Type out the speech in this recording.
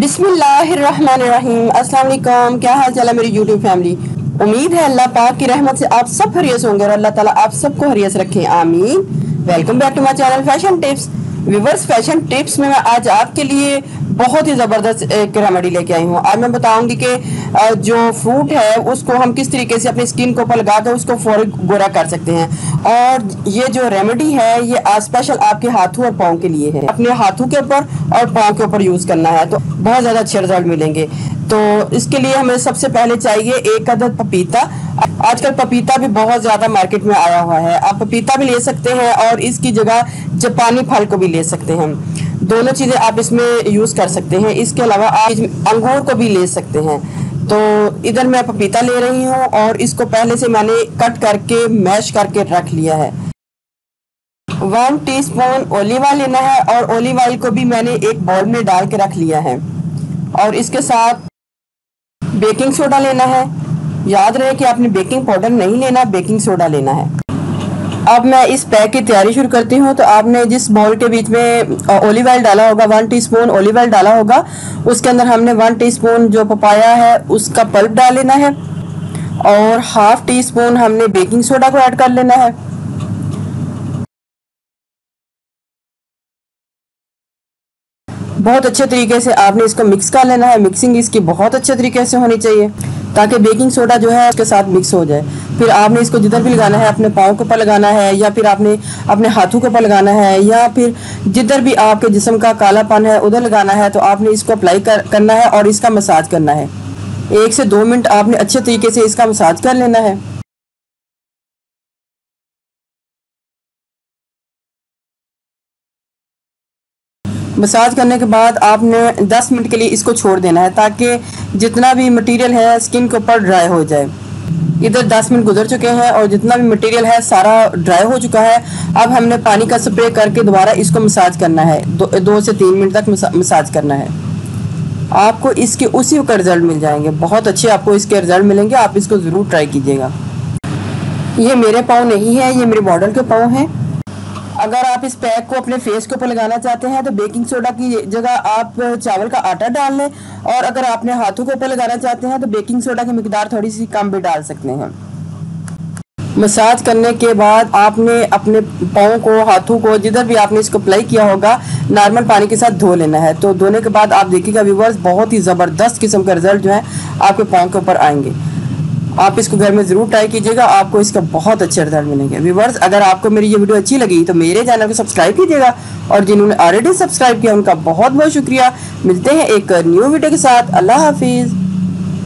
बिस्मिल्लाहिर्रहमानिर्रहीम। अस्सलाम वालेकुम क्या हाल चाल है मेरी यूट्यूब फैमिली उम्मीद है अल्लाह पाक की रहमत से आप सब हरियस होंगे और अल्लाह ताला आप सबको हरियस रखे। आमीन। Welcome back to my channel fashion tips viewers fashion tips में मैं आज आपके लिए बहुत ही ज़बरदस्त एक रेमेडी लेके आई हूँ। आज मैं बताऊँगी कि जो फ्रूट है, उसको हम किस तरीके से अपनी स्किन के ऊपर कर उसको फौरी गोरा कर सकते हैं। और ये जो रेमेडी है, ये स्पेशल आपके हाथों और पाँव के लिए है। अपने हाथों के ऊपर और पाँव के ऊपर यूज़ करना है तो बहुत ज़्यादा अच्छे रिज़ल्ट मिलेंगे। तो इसके लिए हमें सबसे पहले चाहिए एक अदद पपीता। आजकल पपीता भी बहुत ज़्यादा मार्केट में आया हुआ है। आप पपीता भी ले सकते हैं और इसकी जगह जापानी फल को भी ले सकते हैं। दोनों चीज़ें आप इसमें यूज़ कर सकते हैं। इसके अलावा आप अंगूर को भी ले सकते हैं। तो इधर मैं पपीता ले रही हूँ और इसको पहले से मैंने कट करके, मैश करके रख लिया है। वन टीस्पून ओलिव ऑयल लेना है और ओलिव ऑयल को भी मैंने एक बाउल में डाल के रख लिया है। और इसके साथ बेकिंग सोडा लेना है। याद रहे कि आपने बेकिंग पाउडर नहीं लेना बेकिंग सोडा लेना है। अब मैं इस पैक की तैयारी शुरू करती हूँ। तो आपने जिस बाउल के बीच में ओलिव ऑयल डाला होगा वन टीस्पून ओलिव ऑयल डाला होगा, उसके अंदर हमने वन टीस्पून जो पपाया है, उसका पल्प डाल लेना है और हाफ़ टी स्पून हमने बेकिंग सोडा को ऐड कर लेना है। बहुत अच्छे तरीके से आपने इसको मिक्स कर लेना है। मिक्सिंग इसकी बहुत अच्छे तरीके से होनी चाहिए। ताकि बेकिंग सोडा जो है उसके साथ मिक्स हो जाए। फिर आपने इसको जिधर भी लगाना है अपने पाँव के ऊपर लगाना है या फिर आपने अपने हाथों के ऊपर लगाना है या फिर जिधर भी आपके जिसम का कालापन है उधर लगाना है तो आपने इसको अप्लाई कर, करना है और इसका मसाज करना है। एक से दो मिनट आपने अच्छे तरीके से इसका मसाज कर लेना है। मसाज करने के बाद आपने 10 मिनट के लिए इसको छोड़ देना है ताकि जितना भी मटेरियल है स्किन के ऊपर ड्राई हो जाए। इधर 10 मिनट गुजर चुके हैं और जितना भी मटेरियल है सारा ड्राई हो चुका है। अब हमने पानी का स्प्रे करके दोबारा इसको मसाज करना है। दो, दो से तीन मिनट तक मसाज करना है। आपको इसके उसी का रिज़ल्ट मिल जाएँगे। बहुत अच्छे आपको इसके रिज़ल्ट मिलेंगे। आप इसको ज़रूर ट्राई कीजिएगा। ये मेरे पाँव नहीं है ये मेरे मॉडल के पाँव हैं। अगर आप इस पैक को अपने फेस के ऊपर लगाना चाहते हैं तो बेकिंग सोडा की जगह आप चावल का आटा डाल लें। और अगर आपने हाथों के ऊपर लगाना चाहते हैं तो बेकिंग सोडा की मकदार थोड़ी सी कम भी डाल सकते हैं। मसाज करने के बाद आपने अपने पाँव को, हाथों को, जिधर भी आपने इसको अप्लाई किया होगा नॉर्मल पानी के साथ धो लेना है। तो धोने के बाद आप देखिएगा व्यूवर्स बहुत ही ज़बरदस्त किस्म का रिज़ल्ट जो है आपके पाँव के ऊपर आएँगे। आप इसको घर में ज़रूर ट्राई कीजिएगा, आपको इसका बहुत अच्छे रिज़ल्ट मिलेंगे। व्यूवर्स अगर आपको मेरी ये वीडियो अच्छी लगी तो मेरे चैनल को सब्सक्राइब कीजिएगा। और जिन्होंने ऑलरेडी सब्सक्राइब किया, उनका बहुत बहुत शुक्रिया। मिलते हैं एक न्यू वीडियो के साथ। अल्लाह हाफिज़।